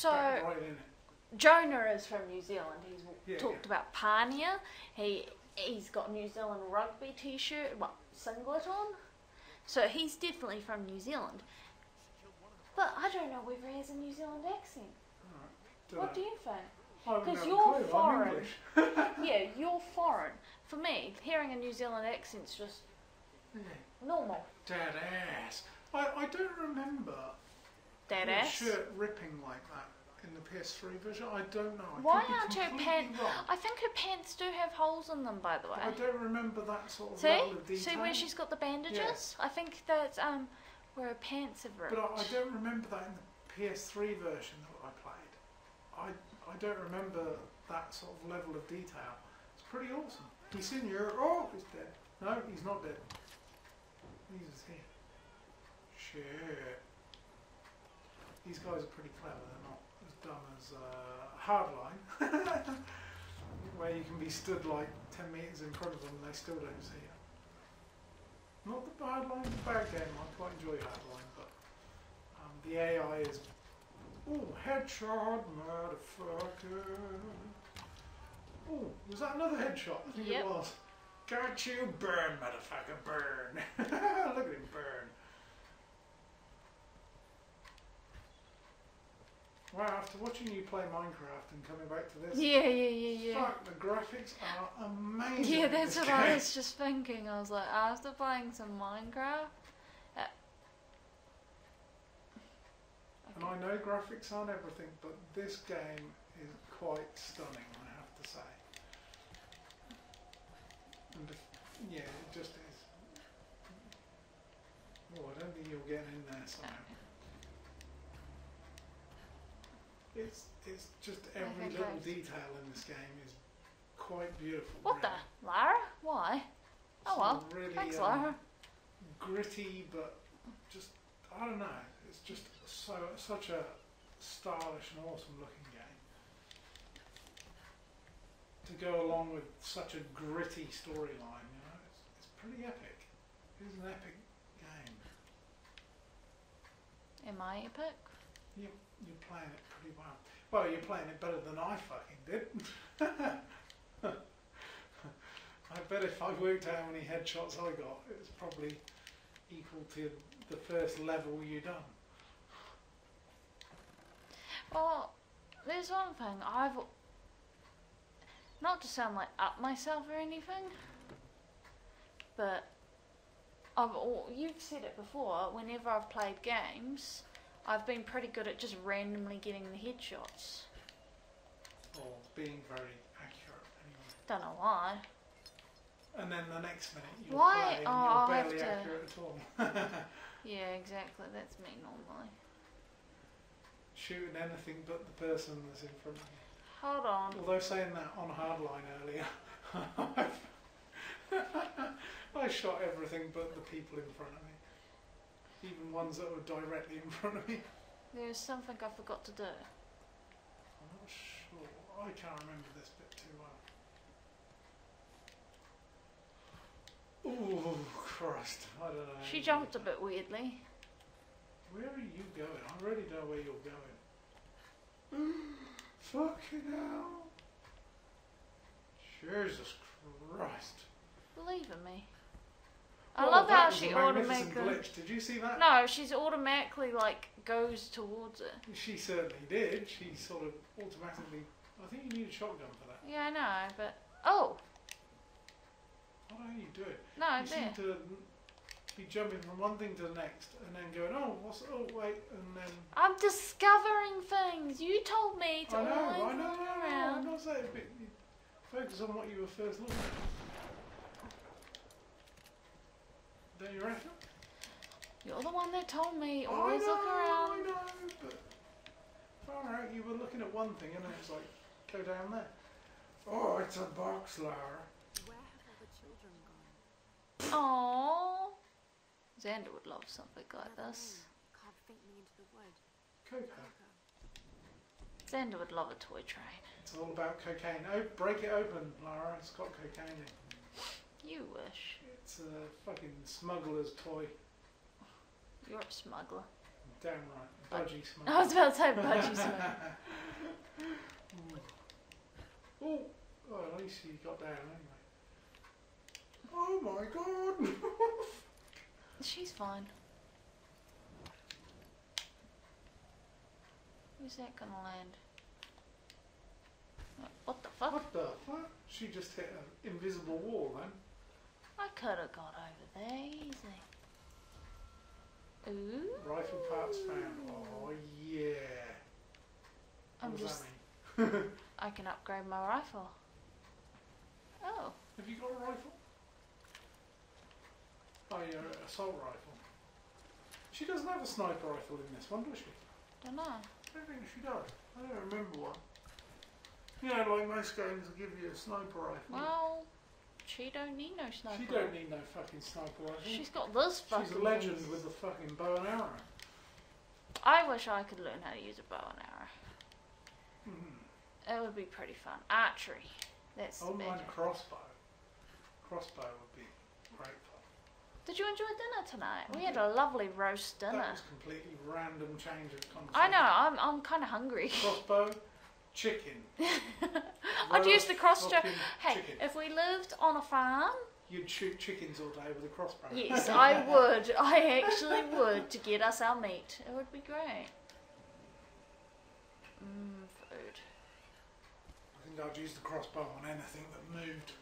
So right. Jonah is from New Zealand. He's Yeah, talked about Pania. He he's got New Zealand rugby T-shirt, well singlet on. So he's definitely from New Zealand. But I don't know whether he has a New Zealand accent. Alright, What do you think? I wouldn't 'cause have a you're foreign. Yeah, you're foreign. For me, hearing a New Zealand accent's just Yeah. normal. Dead ass. I, I don't remember Dead ass. shirt ripping like that in the PS3 version. I don't know. I Why aren't her pants? I think her pants do have holes in them, by the but I don't remember that sort of See, level of detail. see where she's got the bandages. I think that's um where her pants have ripped. But I, I don't remember that in the PS3 version that I played. I I don't remember that sort of level of detail. It's pretty awesome. He's in your oh he's dead. No, he's not dead. He's here. Shit. These guys are pretty clever. They're not as dumb as uh, Hardline, where you can be stood like ten meters in front of them and they still don't see you. Not that Hardline's a bad game. I quite enjoy Hardline, but um, the AI is oh headshot, motherfucker. Oh, was that another headshot? I think Yep. it was. Got you, burn, motherfucker, burn. Look at him burn. Wow, after watching you play Minecraft and coming back to this, yeah, yeah, yeah, yeah. fuck, the graphics are amazing. Yeah, that's what I was just thinking. I was like, after playing some Minecraft. Uh, And I know graphics aren't everything, but this game is quite stunning, I have to say. And if, yeah, it just is. Oh, I don't think you'll get in there somehow. It's it's just every Okay, little great. detail in this game is quite beautiful. What really. the? Lara? Why? Oh well. Really, Thanks, um, Lara. gritty, but just I don't know. It's just so such a stylish and awesome looking game. To go along with such a gritty storyline, you know, it's, it's pretty epic. It is an epic game. Am I epic? You're playing it well. You're playing it better than I fucking did. I bet if I worked out how many headshots I got, it was probably equal to the first level you done. Well, there's one thing I've. Not to sound like up myself or anything, but I've. You've said it before. Whenever I've played games, I've been pretty good at just randomly getting the headshots. or being very accurate anyway. Don't know why. And then the next minute you're Why? playing Oh, you're barely to- accurate at all. Yeah, exactly. That's me normally. Shooting anything but the person that's in front of you. Hold on. Although saying that on Hardline earlier, I shot everything but the people in front of me. Even ones that were directly in front of me. There's something I forgot to do. I'm not sure. I can't remember this bit too well. Oh Christ! I don't know. She jumped a bit weirdly. Where are you going? I already know where you're going. Fucking hell! Jesus Christ! Believe in me. I Oh, love how she automatically. glitch. Did you see that? No, she's automatically like goes towards it. She certainly did. She sort of automatically. I think you need a shotgun for that. Yeah, I know, but oh What are you doing? no, you there. seem to be jumping from one thing to the next, and then going, "Oh, what's? Oh, wait," and then. I'm discovering things. You told me to I know, I know, I know, I'm not saying, focus on what you were first looking at. Don't you reckon? You're the one that told me I always know, look around. I know, but far out, you were looking at one thing, and then was like, go down there. Oh, it's a box, Lara. Where have all the children gone? Aww. Xander would love something like Another this. woman Carved faintly into the wood. Coco. Coco. Xander would love a toy train. It's all about cocaine. Oh, break it open, Lara. It's got cocaine in. It. You wish. It's a fucking smuggler's toy. You're a smuggler. Damn right. Budgie smoke. I was about to say budgie smuggler. oh, well, at least he got down anyway. Oh my god! She's fine. Where's that gonna land? What the fuck? what the fuck? She just hit an invisible wall then. I could have got over there easy. Ooh. Rifle parts found. Oh yeah. I'm what just. that mean? I can upgrade my rifle. Oh. Have you got a rifle? Oh yeah, assault rifle. She doesn't have a sniper rifle in this one, does she? Don't know. I don't think she does. I don't remember one. You know, like most games will give you a sniper rifle. Well, she don't need no sniper. she don't need no fucking sniper rifle. She's got this fucking. She's a legend with the fucking bow and arrow. I wish I could learn how to use a bow and arrow. Mm. It would be pretty fun. Archery. That's I mind a crossbow. Crossbow would be great fun. Did you enjoy dinner tonight? We had a lovely roast dinner. That was completely random change of conversation. I know. I'm I'm kind of hungry. Crossbow, chicken. I'd use the cross. Hey, chicken. if we lived on a farm, You'd shoot chickens all day with a crossbow. yes, I would. I actually would to get us our meat. It would be great. Mmm, food. I think I'd use the crossbow on anything that moved.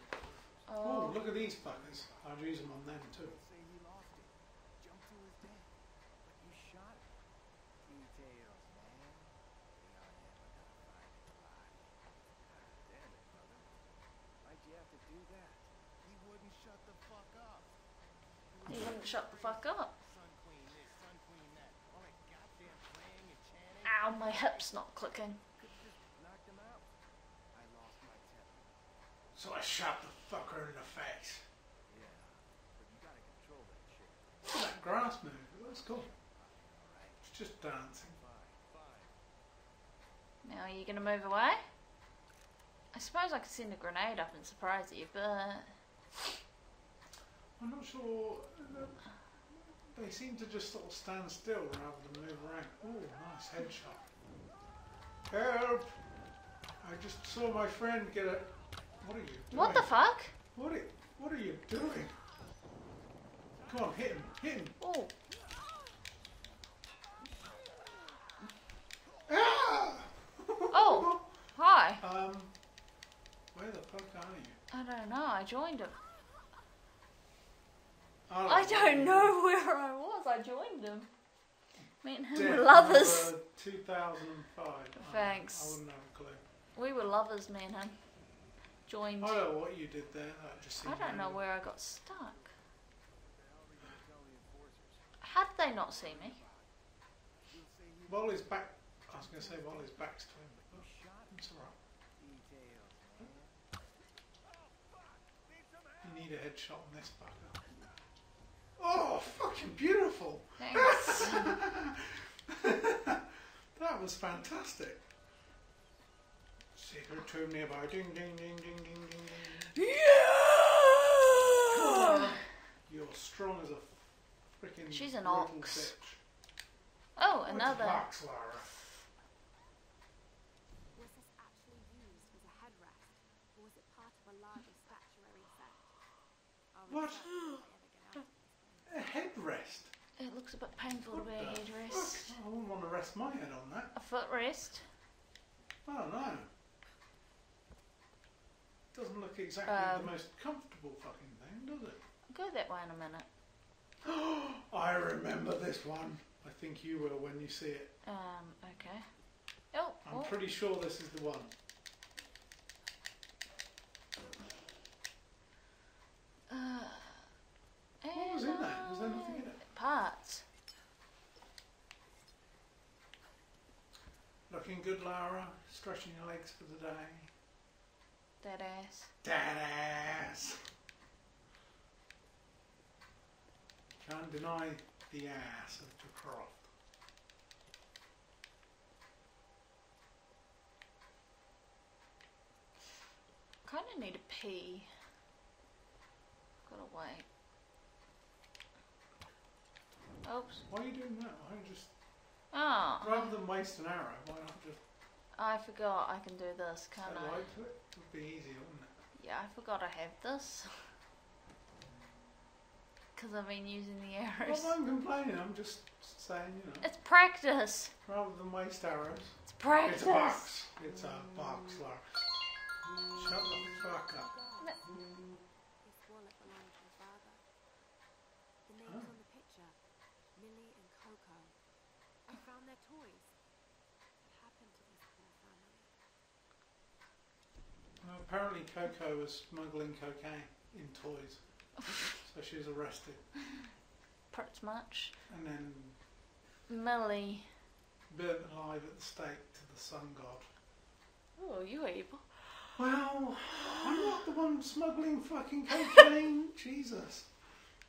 Oh, Oh, look at these fuckers. I'd use them on them too. Say he lost it. Jumped to his death. But you shot him. Details, man. We are never gonna find his body. God damn it, brother. Why'd you have to do that? He wouldn't shut the fuck up. he wouldn't shut the fuck up. Sun Queen this, Sun Queen that. All that goddamn praying and chanting. Ow, my hip's not clicking. Could've just knocked him out. I lost my temper. So I shot the fucker in the face. Yeah. You gotta control that shit. Look at that grass move. That's cool. It's just dancing. Now, are you gonna move away? I suppose I could send a grenade up and surprise you, but I'm not sure. They seem to just sort of stand still rather than move around. Oh, nice headshot. Help! I just saw my friend get a. What are you doing? what the fuck? What are, what are you doing? Come on, hit him, hit him. Oh, Ah! oh, hi. Um, where the fuck are you? I don't know. I joined him. Oh, I don't know where I was. I joined him. Me and him Death were lovers. 2005. Oh, Thanks. I wouldn't have a clue. We were lovers, me and him. Joined. I don't know what you did there. That just I don't know where I got stuck. What the hell are you gonna tell the enforcers? How did they not see me? You'll say he Wally's back. I was going to say Wally's back's to him, but you it's alright. You need a headshot on this fucker. Oh, fucking beautiful! Thanks. That was fantastic. Secret tomb nearby. Ding, ding, ding, ding, ding, ding, ding. yeah! You're strong as a freaking. She's an little ox. bitch. Oh, What's another. a box, Lara? Was this actually used as a headrest, or was it part of a larger statuary set? I'll What? research if I ever get out of this thing. A headrest. It looks a bit painful to What wear a headrest. fuck? I wouldn't want to rest my head on that. A footrest. I don't know. Doesn't look exactly Um, the most comfortable fucking thing, does it? Go that way in a minute. I remember this one. I think you will when you see it. Um, okay. Oh, I'm oh. pretty sure this is the one. Uh, What was in there? Was there nothing in it? Parts. Looking good, Lara. Stretching your legs for the day. That ass. Dead ass. Can't deny the ass of the Croft. Kind of need a pee. Gotta wait. Oops. Why are you doing that? Why don't you just ah. Oh, Rather than waste an arrow, why not just I forgot I can do this, can't I? light to it? it would be easier, wouldn't it? Yeah, I forgot I have this. Because I've been using the arrows. Well, I'm complaining. I'm just saying, you know, It's practice. rather than waste arrows. It's practice. It's a box. It's a box, Lara. Shut the fuck up. This wallet belonged to my father. The names Oh. on the picture, Millie and Coco. I found their toys. What happened to this poor family? Well, apparently, Coco was smuggling cocaine in toys, so she was arrested, Pretty much. and then Millie. burnt alive at the stake to the sun god. Oh, you evil. Well, I'm not the one smuggling fucking cocaine. Jesus,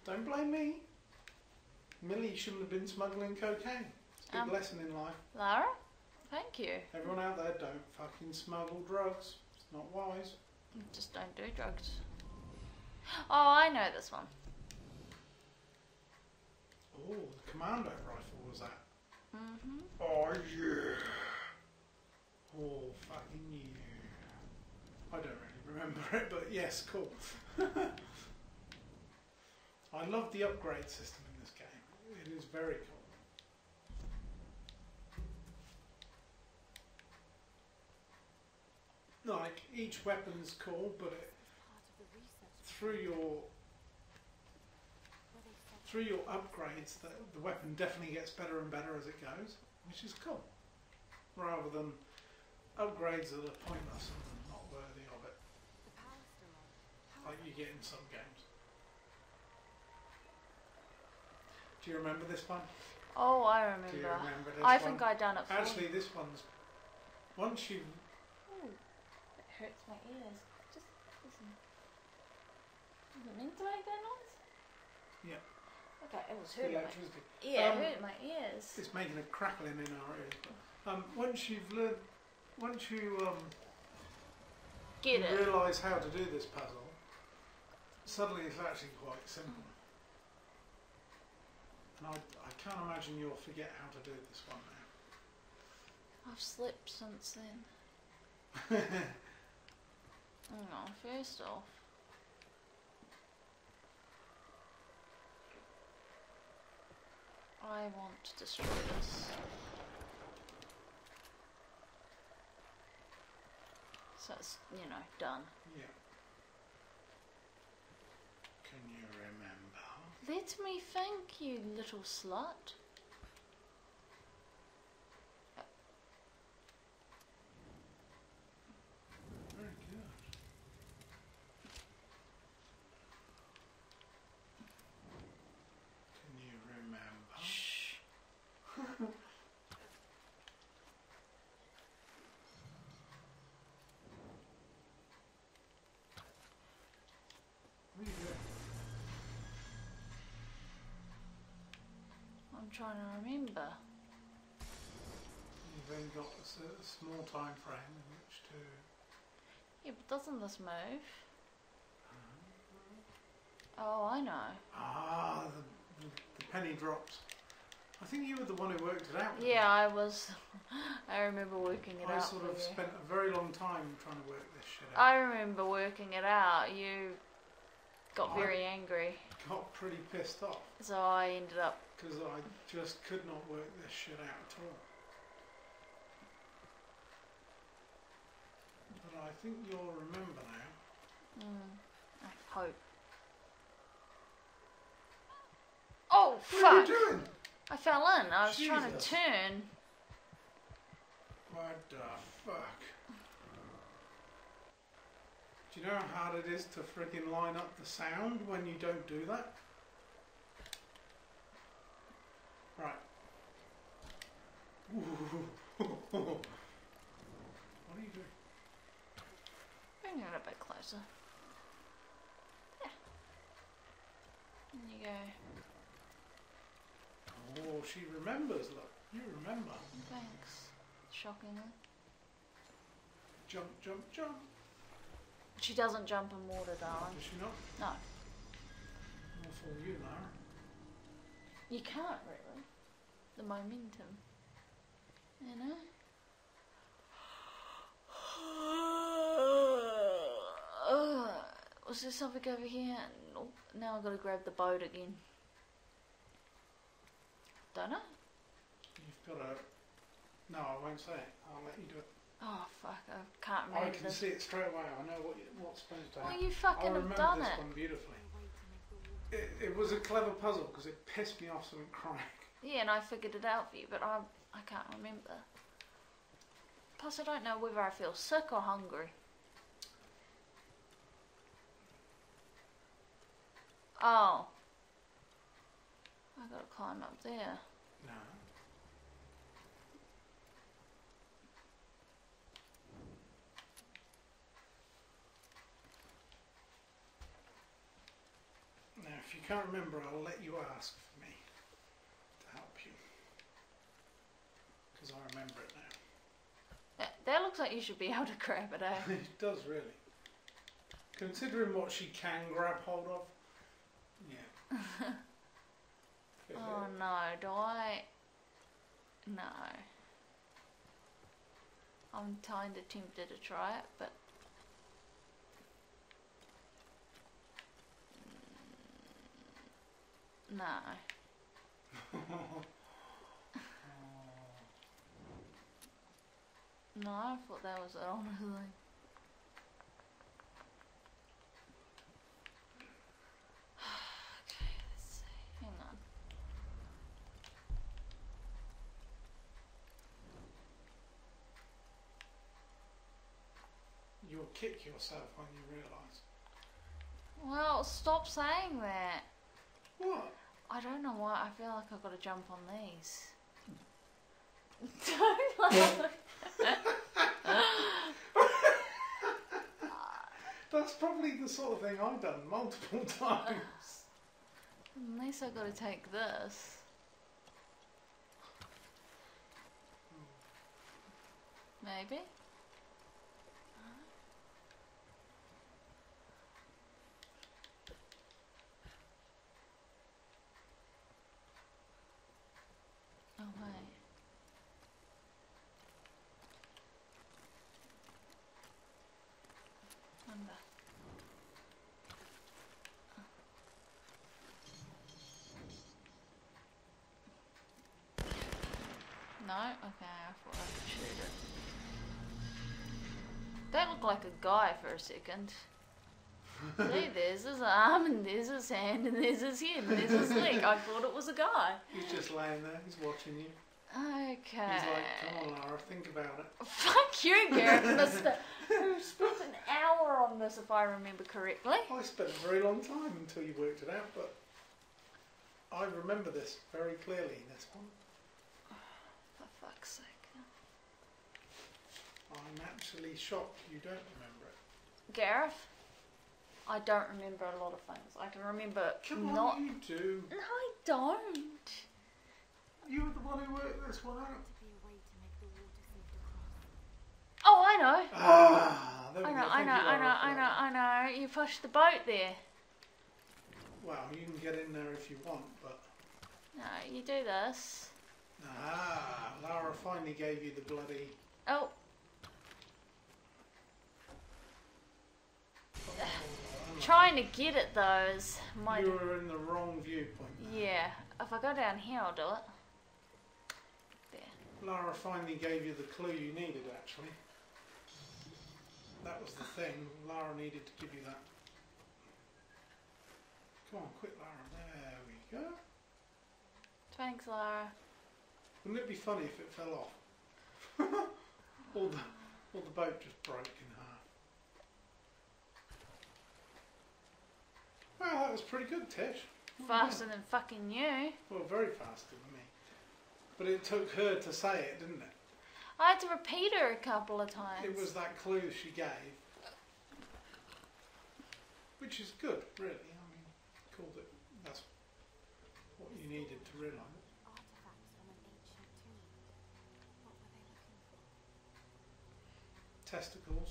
don't blame me. Millie shouldn't have been smuggling cocaine. It's a big Um. lesson in life. Lara? Thank you. Everyone out there, don't fucking smuggle drugs. Not wise. Just don't do drugs. Oh, I know this one. Oh, the commando rifle was that? hmm Oh yeah. Oh fucking yeah. I don't really remember it, but yes, cool. I love the upgrade system in this game. It is very cool. Like each weapon's cool, but it, Part of the research through your where they said through your upgrades, the, the weapon definitely gets better and better as it goes, which is cool. Rather than upgrades that are pointless and not worthy of it, the power's still on. How like you get in some games. Do you remember this one? Oh, I Do you remember. remember this I one? think I done it Actually, this one's once you hurts my ears. Just listen. Is it meant to make that noise? Yeah. Okay, it was hurting my Yeah, Um, it hurt my ears. it's making a crackling in our ears. Um, once you've learned, once you um, Get it. realise how to do this puzzle, suddenly it's actually quite simple. And I, I can't imagine you'll forget how to do this one now. I've slept since then. on, first off. I want to destroy this. So it's, you know, done. yeah. Can you remember? Let me thank you little slut. Very good. Can you remember? Shh. What are you doing? I'm trying to remember. You've then got a small time frame in which to. Yeah, but doesn't this move? Oh, I know. Ah, the, the, the penny drops. I think you were the one who worked it out. Yeah, I was. I remember working it I out. I sort of you. spent a very long time trying to work this shit out. I remember working it out. You got I- very angry, got pretty pissed off so I ended up. Because I just could not work this shit out at all. But I think you'll remember now. Mm, I hope. Oh fuck! What are you fuck! doing? I fell in. I was trying to turn. What the fuck? Do you know how hard it is to freaking line up the sound when you don't do that? Right. what are you doing? Bring it a bit closer. Yeah. And you go. Oh, she remembers, look. You remember. Thanks. Shockingly. Jump, jump, jump. She doesn't jump in water, darling. Does she not? No. For you, Lara. You can't really. The momentum. You uh, know? Was there something over here? Nope. Now I've got to grab the boat again. Don't know. You've got to. No, I won't say it. I'll let you do it. Oh fuck! I can't remember. I can this. see it straight away. I know what you, what's supposed to happen. Well, happen. you fucking have done it. one beautifully. A way to make the water It, it was a clever puzzle because it pissed me off something crying. Yeah, and I figured it out for you, but I I can't remember. Plus, I don't know whether I feel sick or hungry. Oh. I gotta climb up there. No. Now, if you can't remember, I'll let you ask for me to help you. Because I remember it now. That, that looks like you should be able to grab it, eh? it does really. Considering what she can grab hold of, yeah. Oh it- no, do I? No. I'm kind of tempted to try it, but. Mm, No. No, I thought that was it, honestly. okay, let's see. Hang on. You'll kick yourself when you realise. Well, stop saying that. What? I don't know why. I feel like I've got to jump on these. Don't laugh. That's probably the sort of thing I've done multiple times. At least I've got to take this. Maybe. Oh wait. Wonder. No? Okay, I thought I could shoot it. That looked like a guy for a second. See, there's his arm, and there's his hand, and there's his head, and there's his leg. I thought it was a guy. He's just laying there, he's watching you. Okay. He's like, come on, Lara, think about it. Fuck you, Gareth, mister. Who spent an hour on this, if I remember correctly. I spent a very long time until you worked it out, but I remember this very clearly, this one. For fuck's sake. I'm actually shocked you don't remember it. Gareth, I don't remember a lot of things. I can remember Come not. on, you do. No, I don't. You were the one who worked this one out. to be a way to make the water safe to cross. Oh, I know. Ah, I know, I know, I know, I know. I know. You pushed the boat there. Well, you can get in there if you want, but No, you do this. ah, Lara finally gave you the bloody. Oh, Oh, unlucky. Trying to get it though is my. You were in the wrong viewpoint. there. Yeah, if I go down here, I'll do it. There. Lara finally gave you the clue you needed, actually. That was the thing. Lara needed to give you that. Come on, quick, Lara. There we go. Thanks, Lara. Wouldn't it be funny if it fell off? or, the, or the boat just broke in half. Well, that was pretty good, Tish. Faster than fucking you. Well, very faster than me. But it took her to say it, didn't it? I had to repeat her a couple of times. It was that clue she gave. Which is good, really. I mean, cool that that's what you needed to realise. Artifacts from an ancient tomb. What were they looking for? Testicles,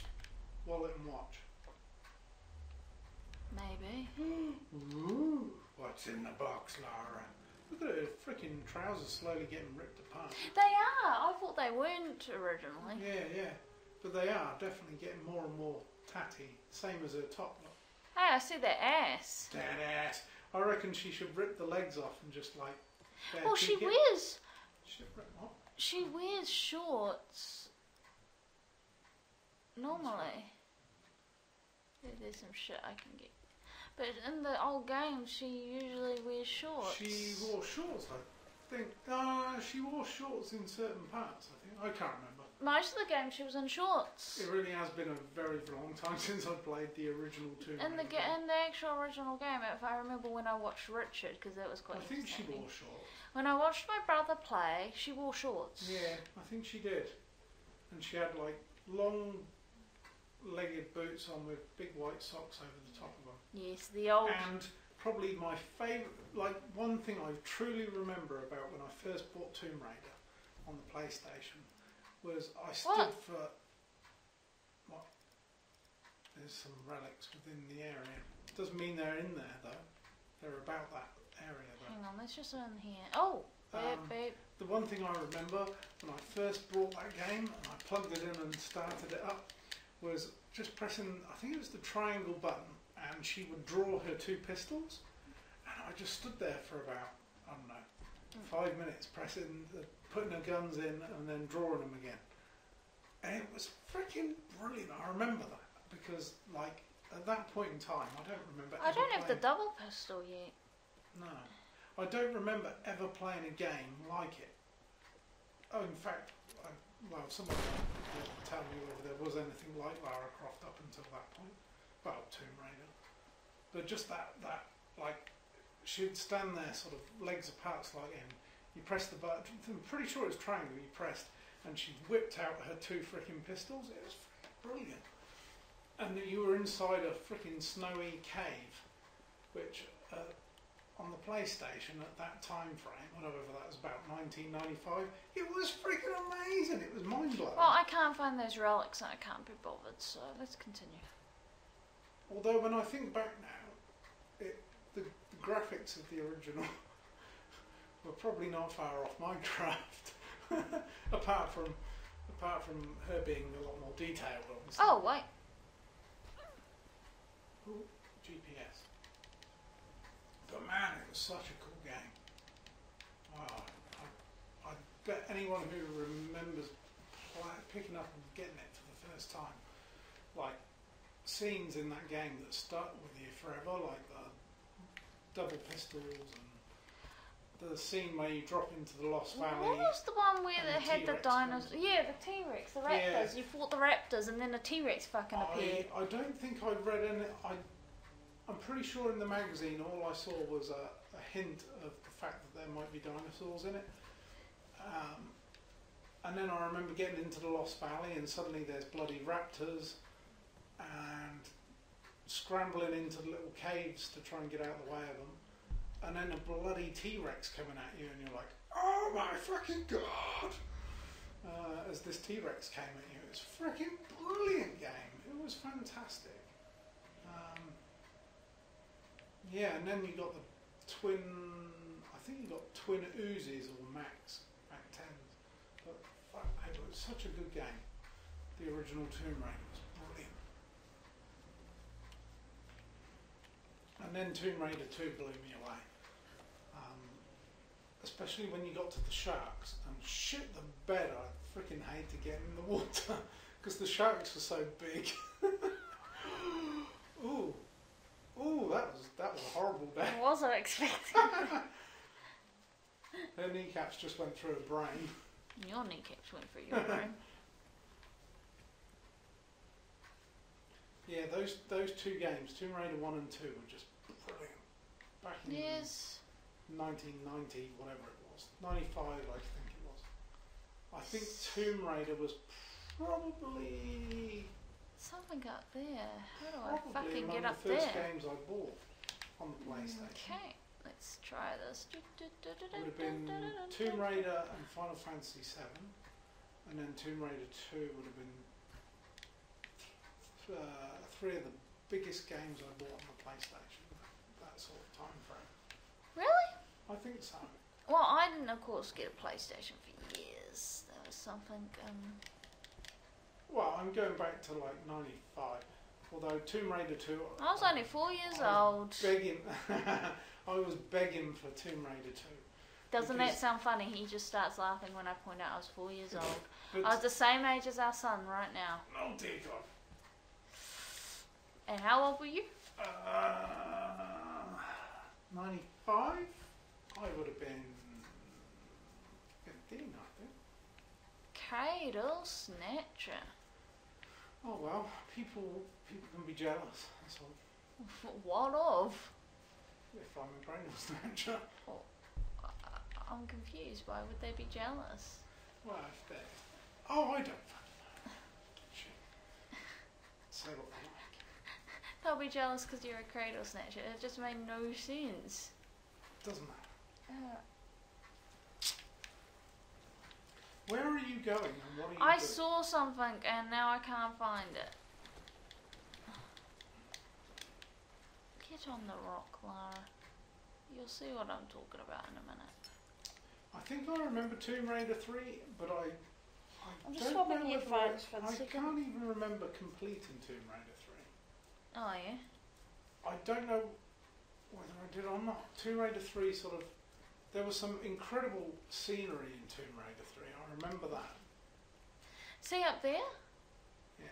wallet and watch. Maybe. Ooh, what's in the box, Lara? Look at her freaking trousers slowly getting ripped apart. They are. I thought they weren't originally. Yeah, yeah. But they are definitely getting more and more tatty. Same as her top look. Hey, I see their ass. Dead ass. I reckon she should rip the legs off and just like. Well, she wears She what? she wears shorts normally. There's some shit I can get. But in the old games, she usually wears shorts. She wore shorts, I think. Uh, she wore shorts in certain parts, I think. I can't remember. Most of the game, she was in shorts. It really has been a very long time since I played the original Tomb In the ga- in the actual original game, if I remember when I watched Richard, because that was quite. I think she wore shorts. When I watched my brother play, she wore shorts. Yeah, I think she did. And she had like long legged boots on with big white socks over the top of them. Yes, the old. And probably my favourite, like one thing I truly remember about when I first bought Tomb Raider on the PlayStation was I stood What? for. What? There's some relics within the area. Doesn't mean they're in there though. They're about that area though. Hang on, let's just in here. Oh, Um, babe. The one thing I remember when I first bought that game and I plugged it in and started it up was just pressing, I think it was the triangle button, and she would draw her two pistols. And I just stood there for about, I don't know, five minutes pressing, the, putting her guns in and then drawing them again. And it was freaking brilliant. I remember that because, like, at that point in time, I don't remember. I don't have the double pistol yet. no. I don't remember ever playing a game like it. Oh, in fact, I, well, someone will tell me whether there was anything like Lara Croft up until that point. Well, Tomb Raider. But just that, that, like, she'd stand there sort of legs apart slightly and you press the button, I'm pretty sure it was triangle you pressed, and she whipped out her two freaking pistols. It was brilliant. And you were inside a freaking snowy cave, which uh, on the PlayStation at that time frame, whatever that was about 1995, it was freaking amazing. It was mind blowing. Well, I can't find those relics and I can't be bothered, so let's continue. Although when I think back now, the, the graphics of the original were probably not far off Minecraft, apart from apart from her being a lot more detailed. Obviously. Oh. Ooh, GPS. But man, it was such a cool game. Wow. I, I bet anyone who remembers picking up and getting it for the first time, like scenes in that game that stuck with you forever, like the double pistols and the scene where you drop into the Lost valley. What was the one where they the had the dinosaurs? Yeah, the T Rex, the Yeah. raptors. You fought the raptors and then the T Rex fucking appeared. I, I don't think I read any. I, I'm pretty sure in the magazine all I saw was a, a hint of the fact that there might be dinosaurs in it. Um, and then I remember getting into the Lost Valley and suddenly there's bloody raptors and scrambling into the little caves to try and get out of the way of them. And then a bloody T Rex coming at you and you're like, oh my fucking god! uh, as this T Rex came at you. It was a freaking brilliant game. It was fantastic. Um, yeah, and then you got the twin. I think you got twin Uzis or Max Mac tens. But fuck, it was such a good game. The original Tomb Raider was brilliant. And then Tomb Raider 2 blew me away. Um, especially when you got to the sharks and shit the bed I freaking hate to get in the water because the sharks were so big. ooh, ooh, that was that was a horrible day. I wasn't expecting. Her kneecaps just went through her brain. Your kneecaps went through your brain. Yeah, those those two games, Tomb Raider one and two, were just. Back in Yes. 1990, whatever it was, 95, I think it was. I think Tomb Raider was probably Something up there. How do I fucking get the first there? games I bought on the PlayStation. Okay, let's try this. It would have been Tomb Raider and Final Fantasy VII, and then Tomb Raider 2 would have been uh, three of the biggest games I bought on the PlayStation. That sort of time frame. Really? I think so. Well, I didn't, of course, get a PlayStation for years. There was something. Um, Well, I'm going back to like '95. Although Tomb Raider 2, I was only four years I old. begging. I was begging for Tomb Raider 2. Doesn't that sound funny? He just starts laughing when I point out I was four years old. I was the same age as our son right now. oh dear God. And how old were you? Uh, 95? I would have been 15, I think. Cradle snatcher. Oh well, people people can be jealous. That's all. What of? If I'm a cradle snatcher. Oh, I- I'm confused. Why would they be jealous? Well, if they. Oh, I don't fucking know. Say what they like. They'll be jealous because you're a cradle snatcher. It just made no sense. Doesn't matter. Where are you going what are you I doing? saw something and now I can't find it. Get on the rock, Lara. You'll see what I'm talking about in a minute. I think I remember Tomb Raider 3, but I. I I'm just don't know whether I, for the I second. can't even remember completing Tomb Raider 3. Oh yeah. I don't know whether I did or not. Tomb Raider 3 sort of. There was some incredible scenery in Tomb Raider 3. I remember that. See up there? Yeah.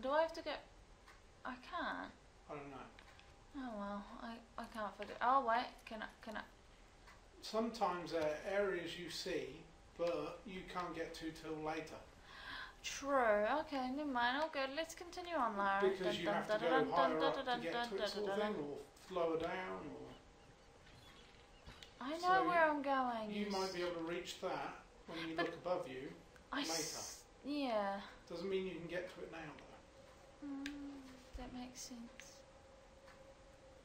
Do I have to go? I can't. I don't know. Oh well, I, I can't figure. Oh wait, can I can I? Sometimes there are areas you see, but you can't get to till later. True. Okay, never mind. Oh good. Let's continue on, Lara. Because you Dun, have dun, to go dun, dun, higher dun, up dun, to get dun, to it dun, sort dun, of dun. thing, or lower down, or I know So where I'm going. you yes. might be able to reach that when you But- look above you. I later. s- yeah. Doesn't mean you can get to it now, though. Mm, that makes sense.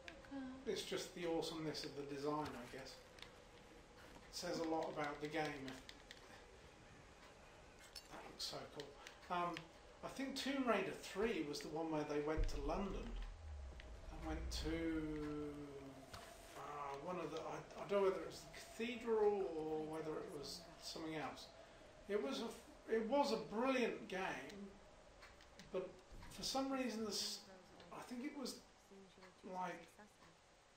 Okay. It's just the awesomeness of the design, I guess. It says a lot about the game. That looks so cool. Um, I think Tomb Raider 3 was the one where they went to London and went to uh, one of the. I, don't know whether it was the cathedral or whether it was something else. It was a it was a brilliant game, but for some reason, this, I think it was like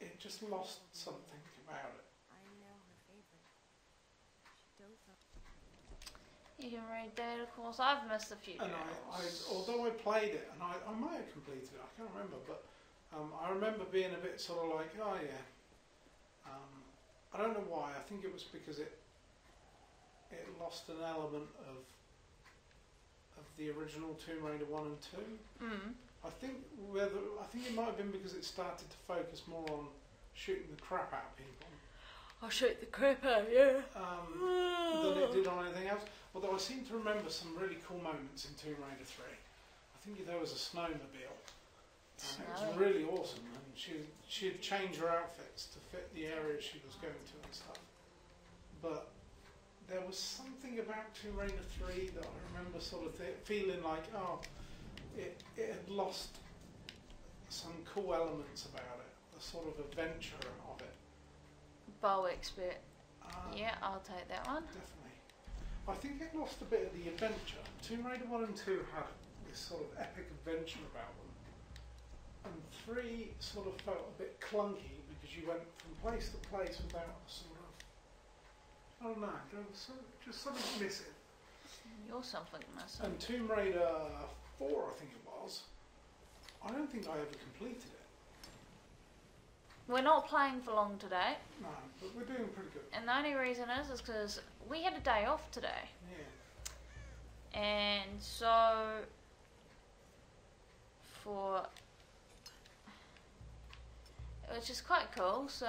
it just lost something about it. I know her favorite. She dotes on You can read that, of course. I've missed a few. And I, I, although I played it, and I, I might have completed it, I can't remember, but um, I remember being a bit sort of like, oh yeah. I don't know why. I think it was because it it lost an element of of the original Tomb Raider one and two. Mm. I think whether I think it might have been because it started to focus more on shooting the crap out of people I'll shoot the crap out, yeah. um, than it did on anything else. Although I seem to remember some really cool moments in Tomb Raider 3. I think there was a snowmobile. It was really awesome, and she she'd change her outfits to fit the area she was going to and stuff. But there was something about Tomb Raider 3 that I remember sort of th- feeling like, oh, it, it had lost some cool elements about it, the sort of adventure of it. Bow expert. Uh, Yeah, I'll take that one. Definitely. I think it lost a bit of the adventure. Tomb Raider 1 and 2 had this sort of epic adventure about them. And 3 sort of felt a bit clunky because you went from place to place without sort of. I don't know, there was sort of, just something missing. You're something missing. And Tomb Raider 4, I think it was, I don't think I ever completed it. We're not playing for long today, No, but we're doing pretty good. and the only reason is is because we had a day off today, Yeah. and so for which is quite cool. So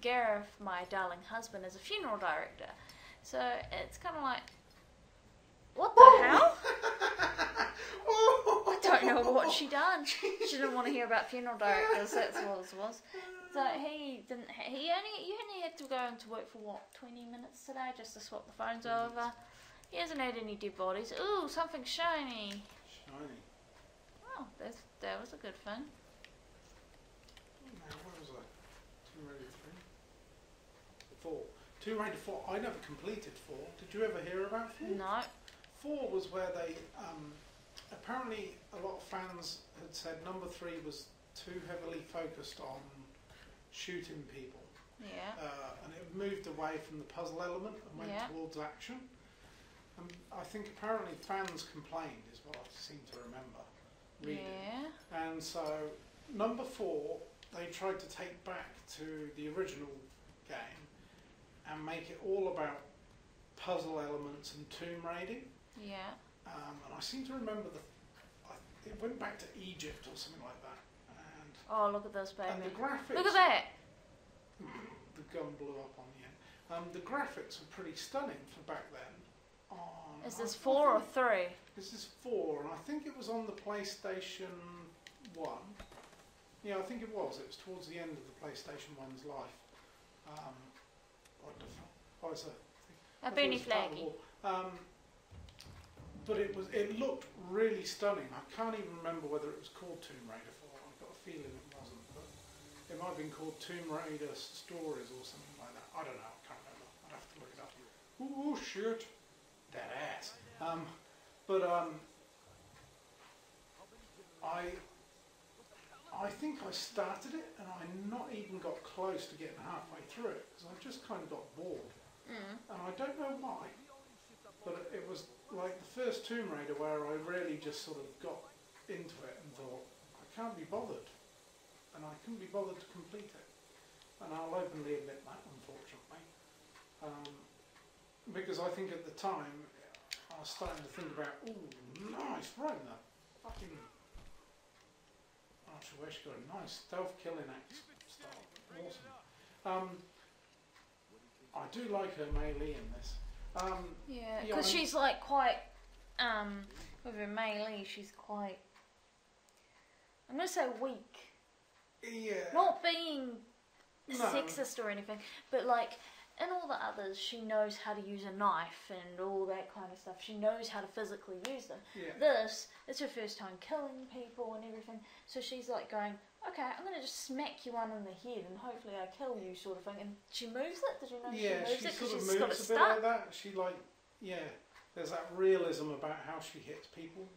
Gareth, my darling husband, is a funeral director, so it's kind of like, what the hell? I don't know what she done. She didn't want to hear about funeral directors. That's what it was. So he didn't. He only. You only had to go into work for what? Twenty minutes today, just to swap the phones over. He hasn't had any dead bodies. Ooh, something shiny. Shiny. Oh, that's that was a good thing. Now, what was that? Tomb Raider 3? 4. Tomb Raider 4, I never completed 4. Did you ever hear about 4? No. 4 was where they, um, apparently a lot of fans had said number 3 was too heavily focused on shooting people. Yeah. Uh, and it moved away from the puzzle element and went Yeah. towards action. And I think apparently fans complained, is what I seem to remember reading. Yeah. And so, number four, they tried to take back to the original game and make it all about puzzle elements and tomb raiding. Yeah. Um, and I seem to remember the. I, it went back to Egypt or something like that. And, Oh, look at this and the graphics. Look at that. The gun blew up on the end. Um, the graphics were pretty stunning for back then. On, Is this I four or three? This is four, and I think it was on the PlayStation One. Yeah, I think it was. It was towards the end of the PlayStation One's life. Um, what the fuck? Oh, it's a. A I was part of the flaggy. Um, but it was. It looked really stunning. I can't even remember whether it was called Tomb Raider Four. I've got a feeling it wasn't, but it might have been called Tomb Raider Stories or something like that. I don't know. I can't remember. I'd have to look it up. Ooh, shit. That ass. Um, but um, I I think I started it and I not even got close to getting halfway through it because I just kind of got bored Mm. and I don't know why. But it was like the first Tomb Raider where I really just sort of got into it and thought I can't be bothered, and I couldn't be bothered to complete it. And I'll openly admit that, unfortunately, um, because I think at the time I was starting to think about, ooh, nice, right the fucking. Archer got a nice stealth killing axe style, awesome. Um, I do like her melee in this. Um, Yeah, because she's like quite, um, with her melee, she's quite, I'm gonna say weak. yeah. Not being No. sexist or anything, but like in all the others, she knows how to use a knife and all that kind of stuff. She knows how to physically use them. Yeah. This, it's her first time killing people and everything, so she's like going, okay, I'm gonna just smack you one in the head and hopefully I kill you, sort of thing. And she moves it. Did you know yeah, she moves she it sort of she's got it moves a bit like that. She like, yeah. There's that realism about how she hits people,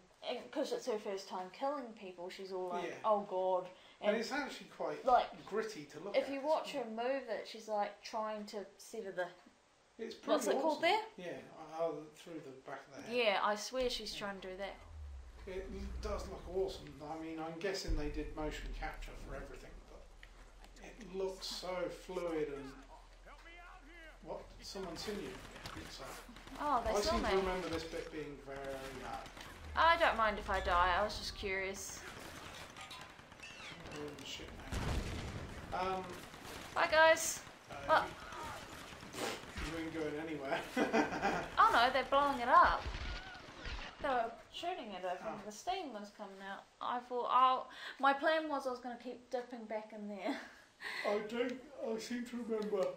because it's her first time killing people, she's all like, Yeah. "Oh God!" And, And it's actually quite like, gritty to look at. if you watch her move it, she's like trying to sever the. it's pretty What's it called there? Yeah, uh, through the back of the head. Yeah, I swear she's trying to do that. It does look awesome. I mean, I'm guessing they did motion capture for everything, but it looks so fluid and. What? Someone's seen you? So, Oh, they I saw seem to remember this bit being very hard. I don't mind if I die. I was just curious. The shit now. Um, Bye, guys. uh, Well- you ain't going anywhere. Oh no, they're blowing it up. They were shooting it. I think Oh. the steam was coming out. I thought, oh, my plan was I was going to keep dipping back in there. I do. I seem to remember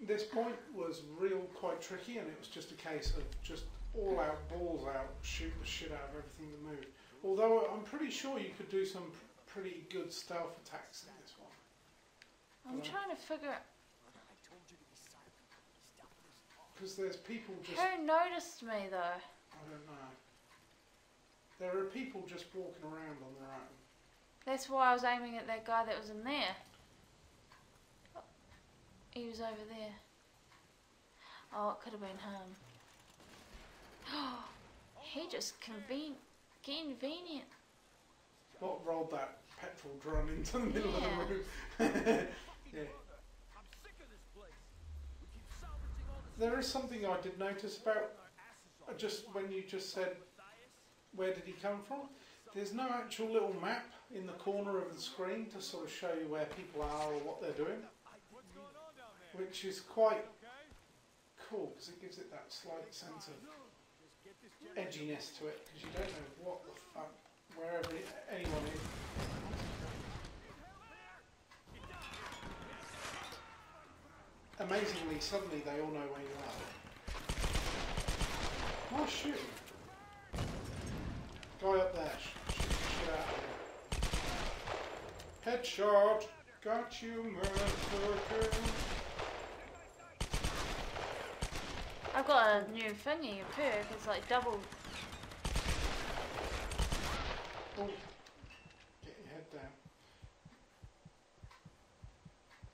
this point was real quite tricky, and it was just a case of just all out, balls out, shoot the shit out of everything that moved. Although I'm pretty sure you could do some pretty good stealth attacks in this one. I'm trying to figure Because there's people just. who noticed me though. I don't know. There are people just walking around on their own. That's why I was aiming at that guy that was in there. Oh, He was over there. Oh, it could have been him. Oh, he just conven- convenient. What rolled that petrol drum into the middle Yeah. of the room? yeah. I'm sick of this place. We keep salvaging all this There is something I did notice about uh, just when you just said where did he come from. There's no actual little map in the corner of the screen to sort of show you where people are or what they're doing, What's going on down there? which is quite cool because it gives it that slight sense of Just get this generator. edginess to it because you don't know what the fuck wherever anyone is. Amazingly, suddenly they all know where you are. Oh shoot! Guy up there. Sh- shoot the shit out of him. Headshot! Got you, motherfucker! I've got a new thingy, a perk. It's like double. Oh, get your head down.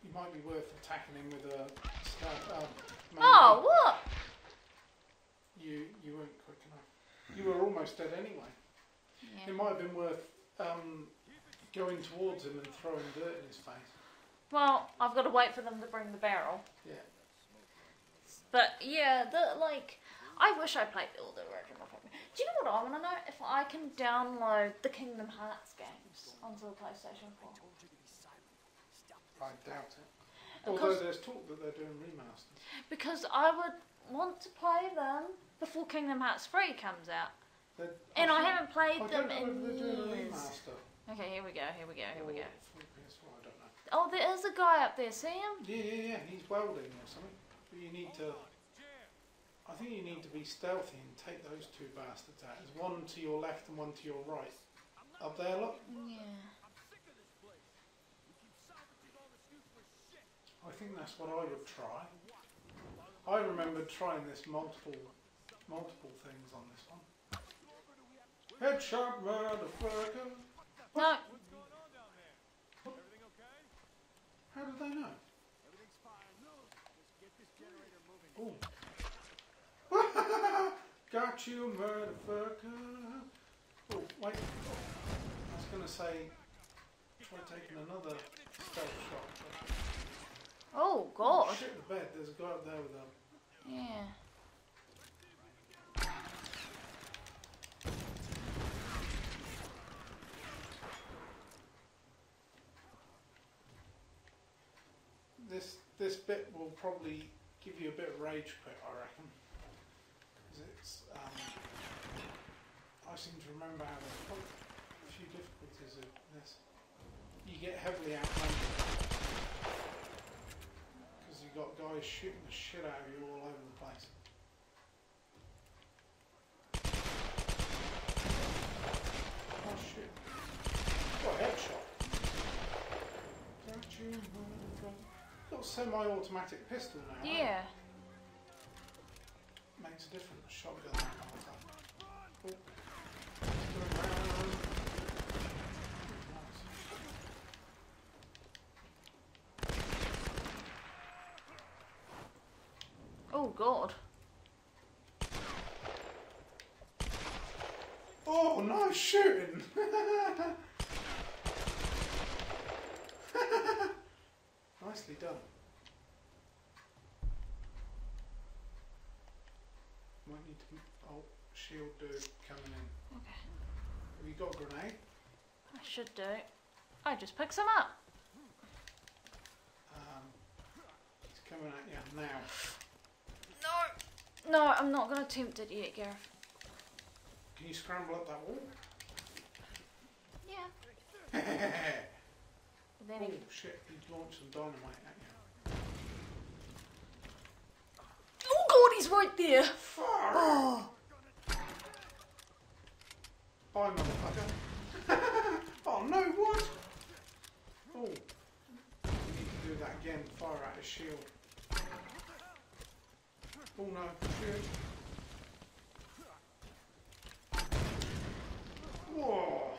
You might be worth attacking him with a stab. Um, Oh, what? You you weren't quick enough. You were almost dead anyway. Yeah. It might have been worth um, going towards him and throwing dirt in his face. Well, I've got to wait for them to bring the barrel. Yeah. But yeah, the like, I wish I played all the original. Do you know what I want to know? If I can download the Kingdom Hearts games onto the PlayStation 4. I doubt it. Of Although course- there's talk that they're doing remasters. Because I would want to play them before Kingdom Hearts 3 comes out. They're- And I think- haven't played I them in whether doing a years. remaster. Okay, here we go, here we go, here we go. PS4, I don't know. Oh, there is a guy up there, see him? Yeah, yeah, yeah. He's welding or something. But you need to. I think you need to be stealthy and take those two bastards out. There's one to your left and one to your right. Up there, look. Yeah. I think that's what I would try. I remember trying this multiple, multiple things on this one. Headshot, motherfucker. No, How did they know? Oh. Got you, motherfucker. Oh, wait. I was going to say, try taking another stealth shot. Oh Oh, god. shit, the bed. There's a guy up there with a... Yeah. This, this bit will probably give you a bit of rage quit, I reckon. 'Cause it's... Um, I seem to remember having quite a few difficulties with this. You get heavily outnumbered. Got guys shooting the shit out of you all over the place. Oh shit. Got a headshot. Got you. Got a semi-automatic pistol now. Yeah. Makes a difference. Shotgun kind of stuff. Oh. Going round. Nice. Oh god. Oh, nice shooting! Nicely done. Might need to. Oh, shield dude coming in. Okay. Have you got a grenade? I should do. I just picked some up. Um, he's coming at you now. No. I'm not gonna attempt it yet, Gareth. Can you scramble up that wall? Yeah. oh he shit, he's launched some dynamite at you. Oh god, he's right there. Fuck! Oh. Bye, motherfucker. oh no, what? Oh. You need to do that again. Fire out his shield. Oh no, shit. Whoa.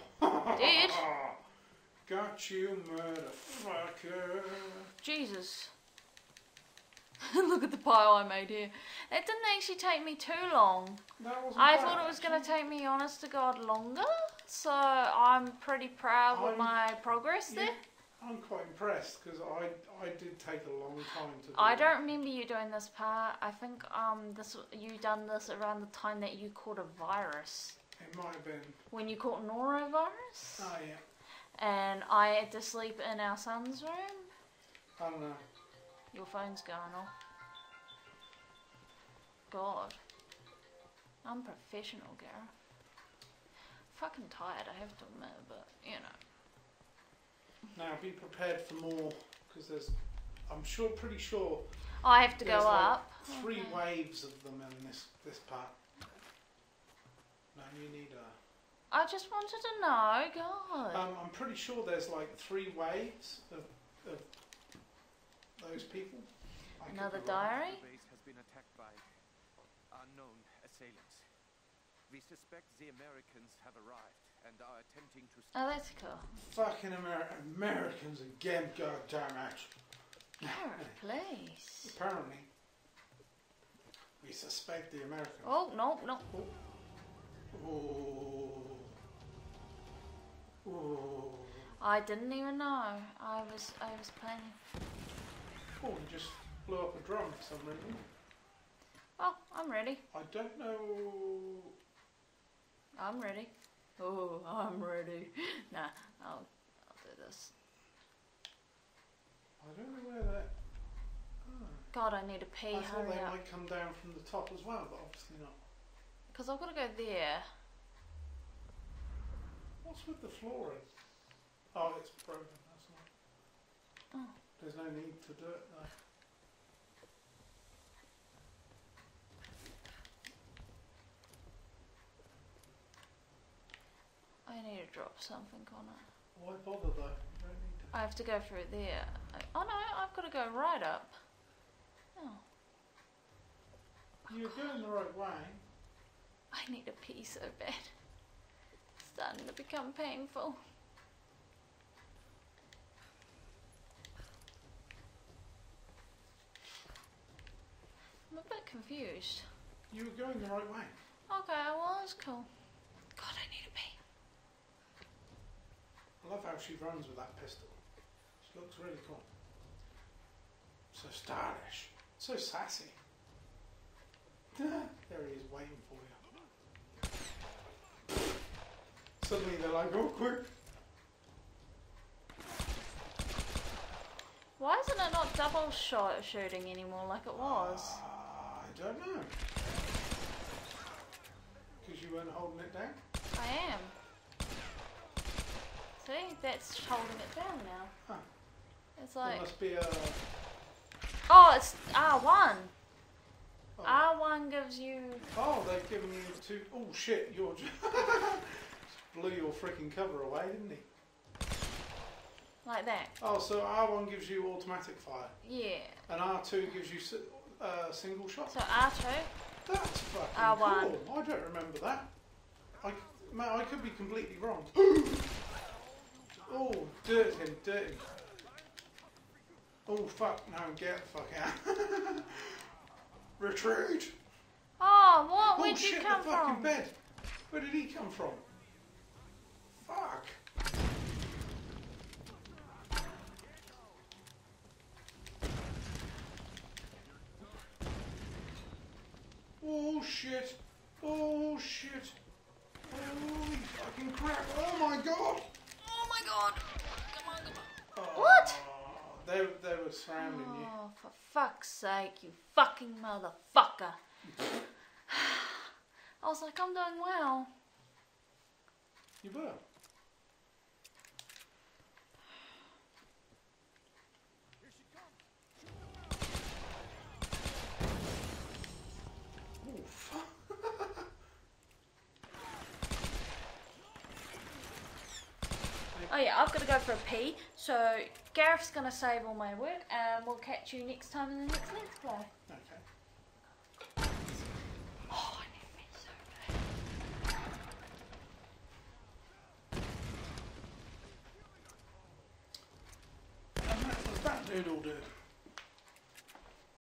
Dude. Got you, motherfucker. Jesus. Look at the pile I made here. It didn't actually take me too long. I bad, thought it was going to take me, honest to God, longer. So I'm pretty proud with I'm- my progress there. I'm quite impressed because I I did take a long time to do I don't remember you doing this part. I think um this you done this around the time that you caught a virus. It might have been. When you caught norovirus, Oh yeah. and I had to sleep in our son's room. I don't know. Your phone's going off. God. I'm professional, Gareth. Fucking tired, I have to admit, but you know. Now be prepared for more because there's. I'm sure, pretty sure, I have to there's go like up. three Okay. waves of them in this this part. No, you need a. I just wanted to know, God. Um, I'm pretty sure there's like three waves of, of those people. I Another diary? Base has been attacked by assailants. We suspect the Americans have arrived and are attempting to. Oh, that's cool. Fucking Amer- Americans again, god damn it. Gareth, please. Apparently, we suspect the Americans. Oh, no, no. Ooh. Ooh. I didn't even know. I was I was planning. Oh, he just blew up a drum for some reason. Oh, I'm ready. I don't know. I'm ready. Oh, I'm ready. Nah, I'll, I'll do this. I don't know where that. Oh. God, I need a pee. I thought Hurry they up. might come down from the top as well, but obviously not. Because I've got to go there. What's with the flooring? Oh, it's broken. That's not. Oh. There's no need to do it though. I need to drop something on it. Why bother though? You don't need to. I have to go through there. Oh no, I've got to go right up. Oh, You're going the right way. I need a pee so bad. It's starting to become painful. I'm a bit confused. You were going the right way. Okay, well that's cool. God, I need a pee. I love how she runs with that pistol. She looks really cool. So stylish. So sassy. there he is waiting for you. Suddenly they're like, oh, quick. Why isn't it not double shot shooting anymore like it was? Uh, I don't know. Because you weren't holding it down? I am. See, that's holding it down now. Huh. It's There like, must be a. oh, it's R1. Oh, R1 gives you. oh they've given you two. Oh shit, you're. just blew your freaking cover away, didn't he? Like that. Oh, so R1 gives you automatic fire, Yeah. and R2 gives you si- uh, single shot. So R2. That's fucking R1. cool. I don't remember that. I, man, I could be completely wrong. oh, dirt him, dirt him. Oh fuck! No, get the fuck out. Retreat. Oh, what? oh Where'd shit! you come the fucking from? bed. Where did he come from? Fuck. Oh shit! Oh shit! Holy fucking crap! Oh my god! Oh god. Come on, come on. Oh, What? They, they were surrounding you. Oh, for fuck's sake, you fucking motherfucker. I was like, I'm doing well. You were. Oh, yeah, I've got to go for a pee. So Gareth's gonna save all my work, and we'll catch you next time in the next Let's Play. Okay. Oh, I need a pee so. And that was that doodle dude.